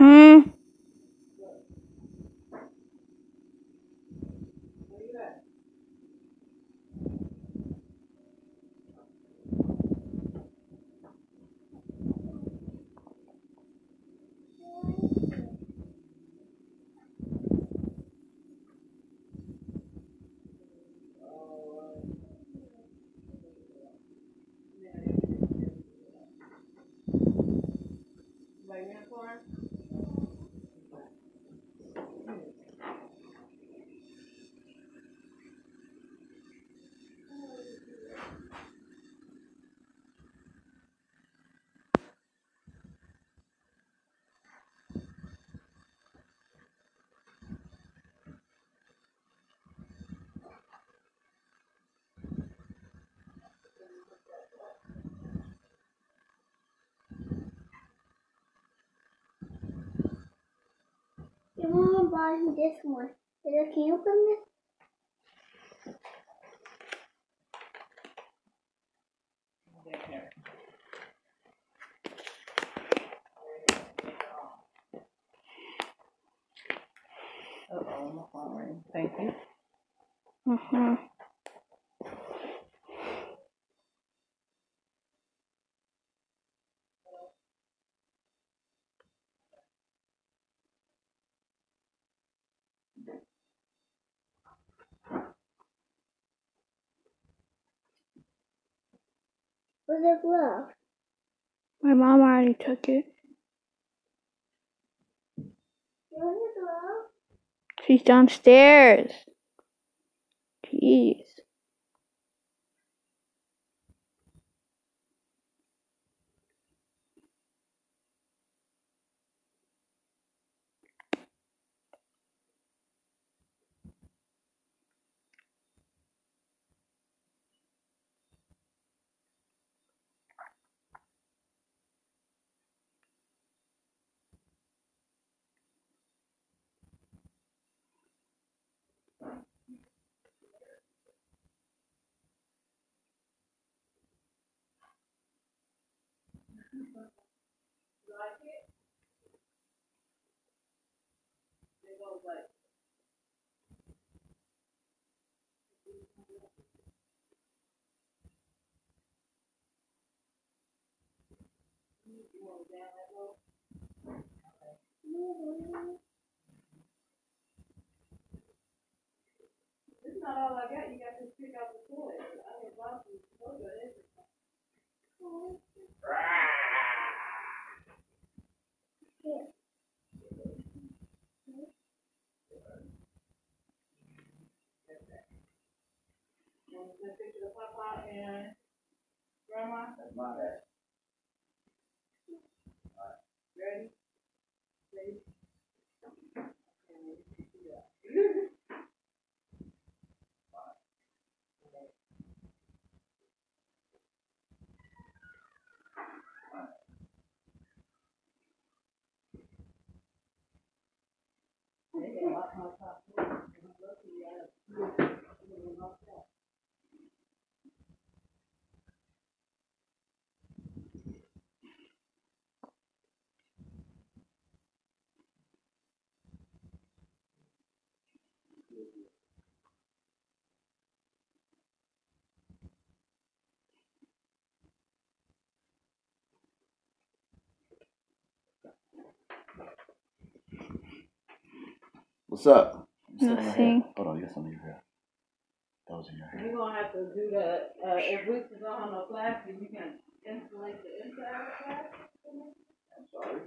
Mm-hmm. Your mom this one. Is can you open this? Uh-oh, my phone ring. Thank you. Mm-hmm. Where's the glove? My mom already took it. Where's glove? She's downstairs. Jeez. Is not all I got. You got to pick out the toy. I have lots of toys, but it's- Want to send a picture of Papa and Grandma? That's my bad. Alright, ready? Ready? They got a lot more top too. I'm lucky I have two. I'm gonna knock that. What's up? You still in your hair? Nothing. Hold on, you got something in your hair. That was in your hair. We're gonna have to do the, uh, if we don't have no plastic, you can insulate the inside of the plastic. I'm sorry.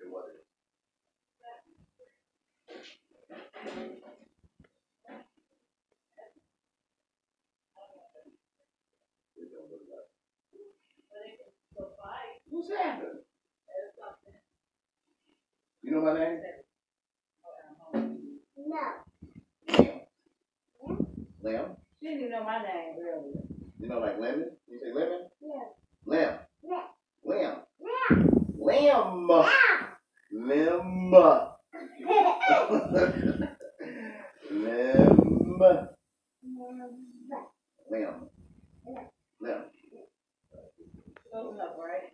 It was. Who's that? You know my name? No. Lamb. She didn't even know my name earlier. You know like lemon? You say lemon? Yeah. Lamb. Yeah. Lamb. Yeah. Lim. Lim. Lim. Lim. Open up, right?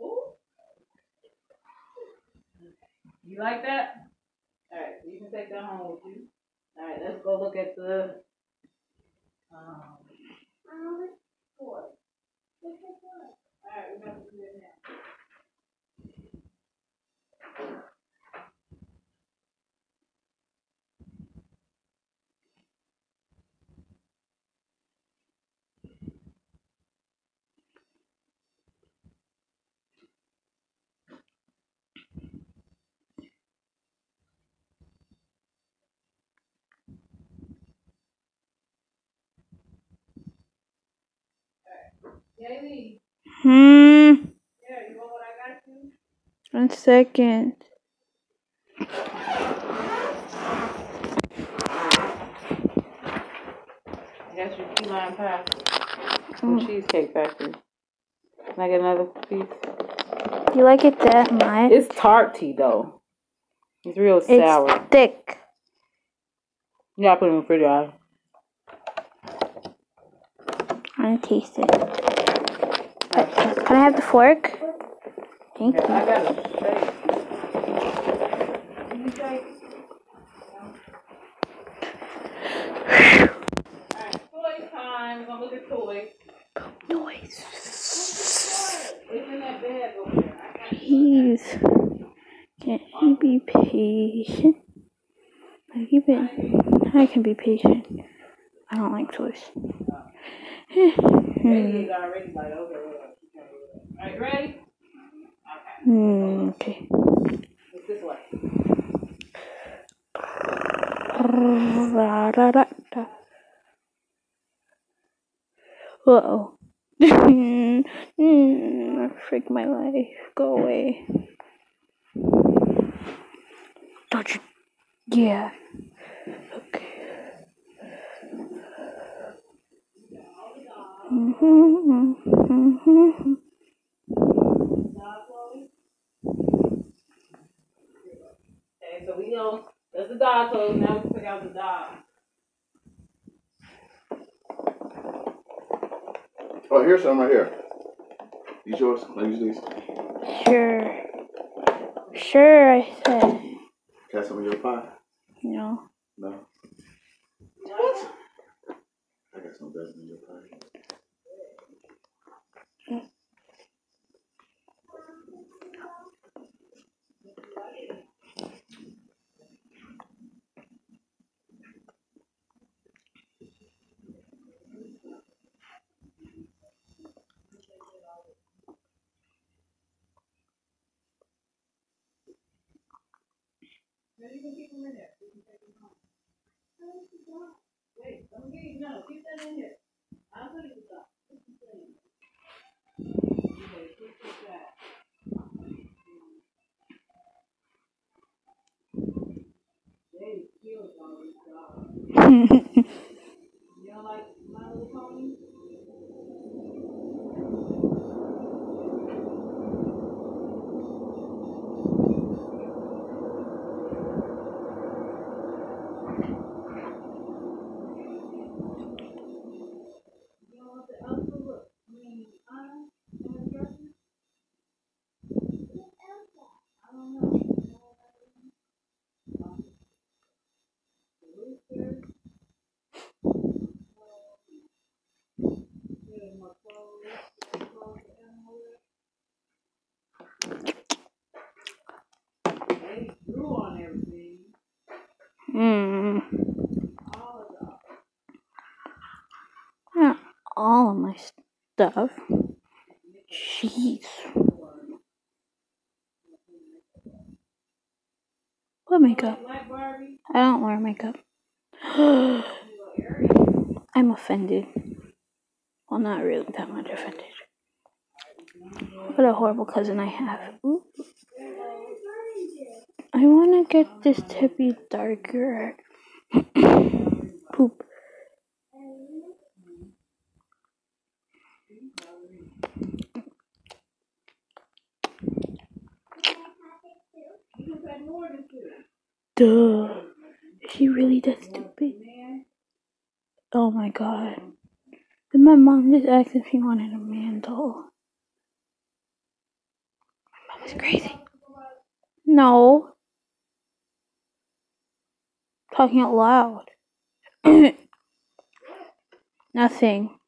Ooh. You like that? Alright, you can take that home with you. Alright, let's go look at the, um, Hmm. yeah, you want what I got you? One second. I got your key lime pie from Cheesecake Factory. Can I get another piece? You like it that much? It's tarty though. It's real It's sour. thick. You gotta put it in the fridge. Right? I want to taste it. Can I have the fork? Thank you. you. Noise. Please. Can you be patient? I keep it. I can be patient. I don't like toys. Hmm. Hmm. Radiator's already like, okay, whatever. Alright, ready? Okay. Hmm, okay. It's this way. Ra-ra-ra-ra. Uh-oh. mm, freak my life. Go away. Don't you? Yeah. Okay. Mm-hmm, mm-hmm. Okay, so we know that's the dog clothes. Now we can pick out the dog. Oh, here's some right here. These yours? Let me use these. Sure. Sure, I said. Can I some of your pie? You know. No. What? I got some better than your pie. Wait, I'm gonna get no, keep that in here. I'll put it in the dog. Put it in there. Okay, put this back. They killed all these dogs. You don't like My Little Pony? You don't want the Elsa look? I mean, Anna? You want the dresses? I don't know. You know what that is? Um, the rooster. Yeah, more clothes. Clothes for animal wear. They drew on everything. Hmm. All of the Not all of my stuff. Jeez. What makeup? I don't wear makeup. I'm offended. Well, not really that much offended. What a horrible cousin I have. Ooh. I want to get this to be darker. Duh. Is she really that stupid? Oh my god. Then my mom just asked if she wanted a man doll. My mom is crazy. No. Talking out loud. Nothing.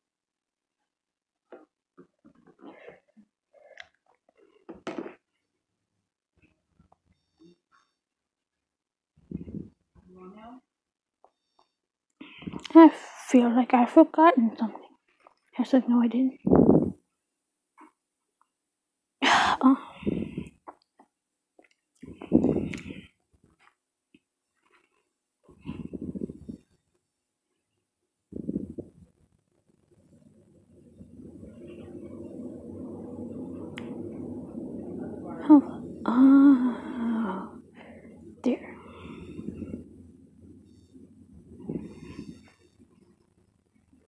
I feel like I've forgotten something. I said, no, I didn't.